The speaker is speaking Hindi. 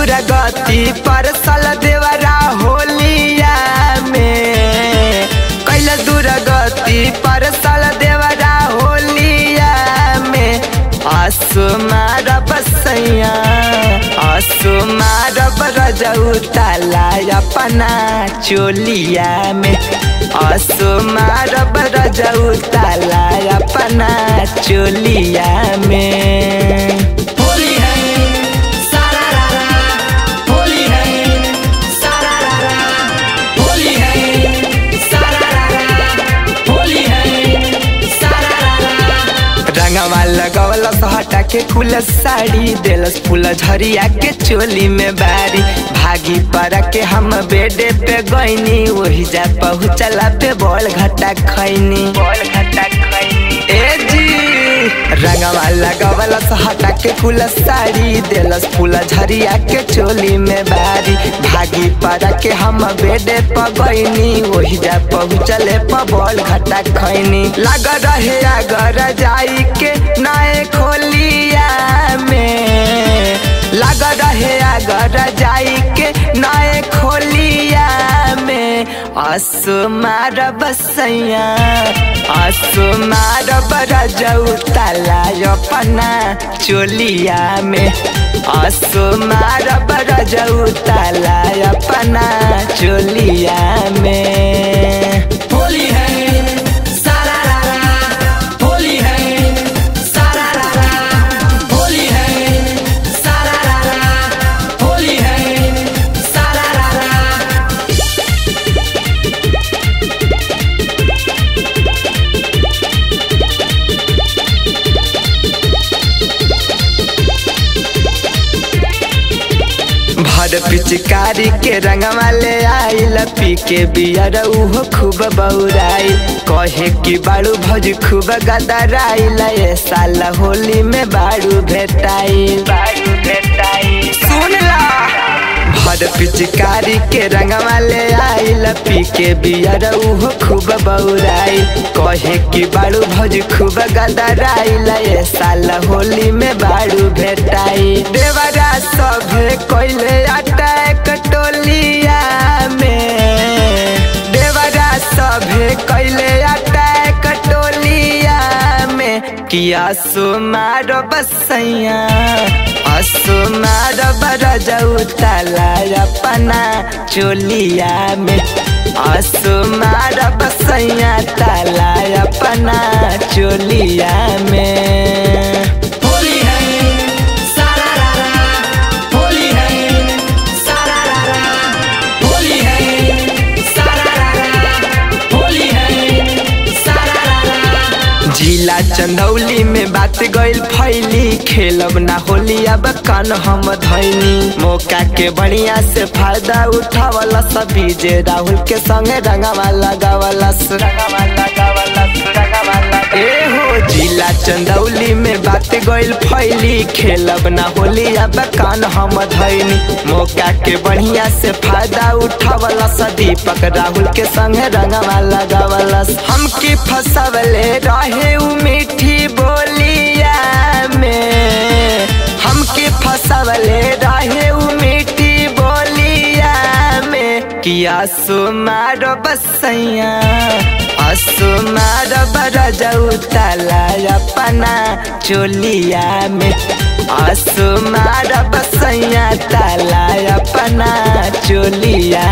दूर गति पर सल देवरा होलिया में। कैल दूर गति पर सल देवरा होलिया में। आसु मार सैया, आसु मारब रजऊ तला अपना चोलिया में। आसु मार रजऊ तला अपना चोलिया में। लगवल हटा के खुल साड़ी, देलस फूल झरिया के चोली में बारी। भागी पर के हम बेडे पे गईनी वही जा पहुँचला पे बॉल घटा खैनी रंगवा लगवलस हटा के फूल साड़ी, देलस फूल झरिया के चोली में बारी। भागी पर के हम बेडे पर गईनी वही जा पहुँचले पबल घटा खैनी। लग रहे अगर जाई के नए खोलिया में। लग रहे अगर जाई के में असमार बसैया असमार बरजऊ तला अपना चोलिया में। असमार बरजऊ तला अपना चोलिया भर पिचकारी के रंग ले आई लपी के बियर उहो खूब बउराई कहे की बाड़ू भौज खूब गदराइल ए साल होली में बाड़ू भेटाई बाड़ू भेटाई सुन ला भर पिचकारी के रंगवा ले आइल पी के बियर उहो खूब बौराइल कहे कि बाड़ू भौज खूब गदराइल ए साल होली में बाड़ू भेटाई देवरा सभे कोइले अटैक टोलिया में देवरा सभे कैले अटैक टोलिया में किया सुमार बसैया। असुमार बरजऊ ताला अपना चोलिया में असुमार सैया तला अपना चोलिया में जिला चंदौली में बात गइल फैली। खेलब ना होली, अब कान हम धैनी मौका के बढ़िया से फ़ायदा उठावला सभी जे राहुल के संगे रंगावा लगावला रंगावा लगावला रंगावा ए हो, जिला चंदौली में बात गइल फैली। खेलब ना होली, अब कान हम धैनी मौका के बढ़िया से फ़ायदा उठावला दीपक राहुल के संग रंगवा लगावला हमके फसवले रहे उ मीठी बोलिया में। हमके फसवले रहे उ मीठी बोलिया में। किया सुमार बसैया। असुमार बरजऊ अपना चोलिया में असुमार बसैया तला अपना चोलिया